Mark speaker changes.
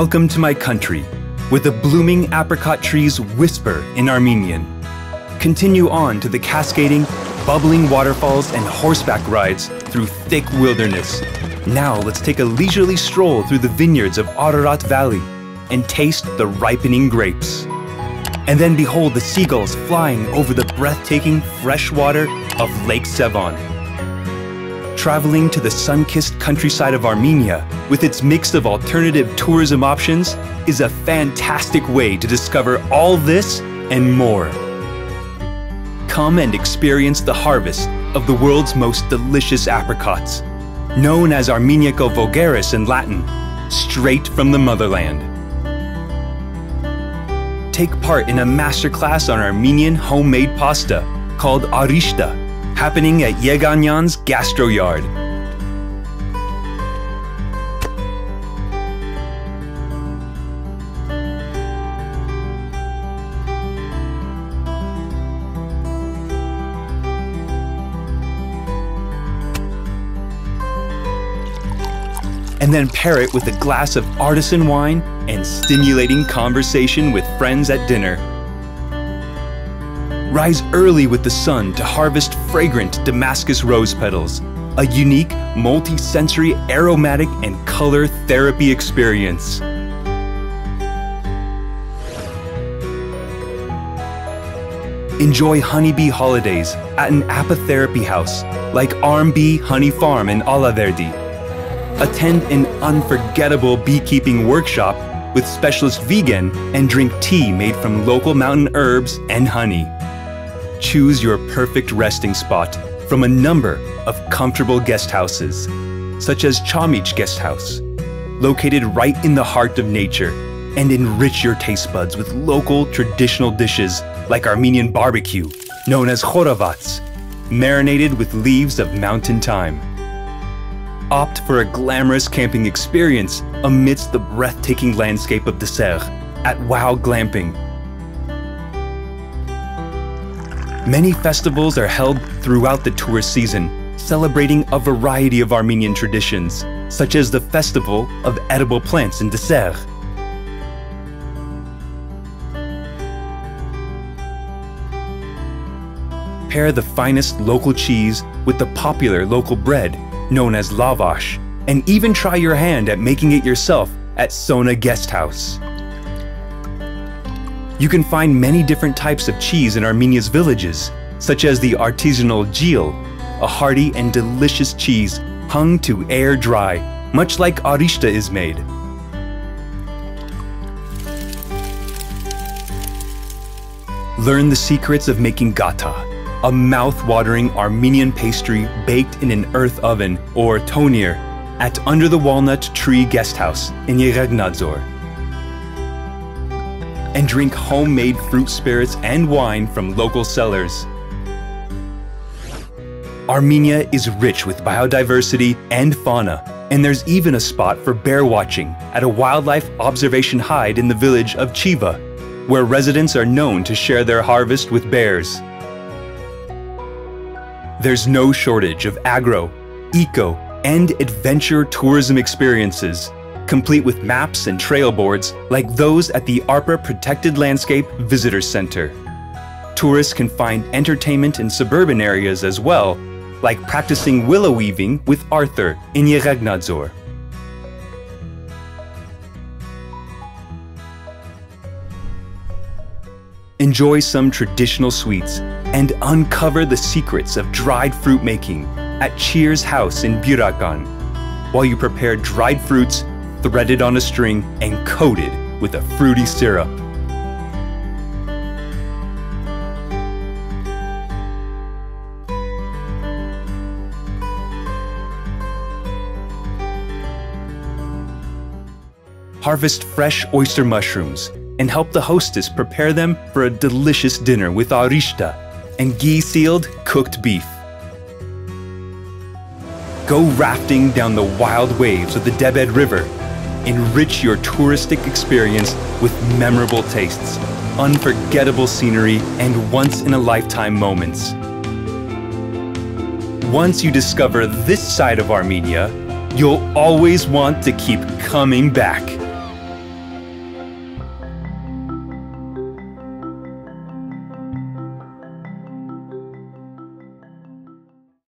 Speaker 1: Welcome to my country, where the blooming apricot trees whisper in Armenian. Continue on to the cascading, bubbling waterfalls and horseback rides through thick wilderness. Now let's take a leisurely stroll through the vineyards of Ararat Valley and taste the ripening grapes. And then behold the seagulls flying over the breathtaking fresh water of Lake Sevan. Traveling to the sun-kissed countryside of Armenia with its mix of alternative tourism options is a fantastic way to discover all this and more. Come and experience the harvest of the world's most delicious apricots, known as Armeniaca vulgaris in Latin, straight from the motherland. Take part in a masterclass on Armenian homemade pasta called Arishta, happening at Yeganyan's Gastro Yard. and then pair it with a glass of artisan wine and stimulating conversation with friends at dinner. Rise early with the sun to harvest fragrant Damascus rose petals, a unique, multi-sensory aromatic and color therapy experience. Enjoy honeybee holidays at an apitherapy house like Arm Honey Farm in Alaverdi attend an unforgettable beekeeping workshop with specialist vegan and drink tea made from local mountain herbs and honey. Choose your perfect resting spot from a number of comfortable guest houses, such as Chomich Guest House, located right in the heart of nature, and enrich your taste buds with local traditional dishes like Armenian barbecue, known as khorovats, marinated with leaves of mountain thyme opt for a glamorous camping experience amidst the breathtaking landscape of Dsegh at Wow Glamping. Many festivals are held throughout the tourist season, celebrating a variety of Armenian traditions, such as the Festival of Edible Plants in Dsegh. Pair the finest local cheese with the popular local bread known as lavash, and even try your hand at making it yourself at Sona Guest House. You can find many different types of cheese in Armenia's villages, such as the artisanal Gil, a hearty and delicious cheese hung to air dry, much like arishta is made. Learn the secrets of making gata, a mouth-watering Armenian pastry baked in an earth oven, or tonir, at Under the Walnut Tree Guesthouse in Yeghegnadzor. And drink homemade fruit spirits and wine from local cellars. Armenia is rich with biodiversity and fauna, and there's even a spot for bear watching at a wildlife observation hide in the village of Chiva, where residents are known to share their harvest with bears. There's no shortage of agro, eco, and adventure tourism experiences, complete with maps and trail boards like those at the ARPA Protected Landscape Visitor Center. Tourists can find entertainment in suburban areas as well, like practicing willow weaving with Arthur in Yeghegnadzor. Enjoy some traditional sweets and uncover the secrets of dried fruit making at Cheers House in Burakan, while you prepare dried fruits threaded on a string and coated with a fruity syrup. Harvest fresh oyster mushrooms and help the hostess prepare them for a delicious dinner with arishta and ghee-sealed cooked beef. Go rafting down the wild waves of the Debed River. Enrich your touristic experience with memorable tastes, unforgettable scenery, and once-in-a-lifetime moments. Once you discover this side of Armenia, you'll always want to keep coming back.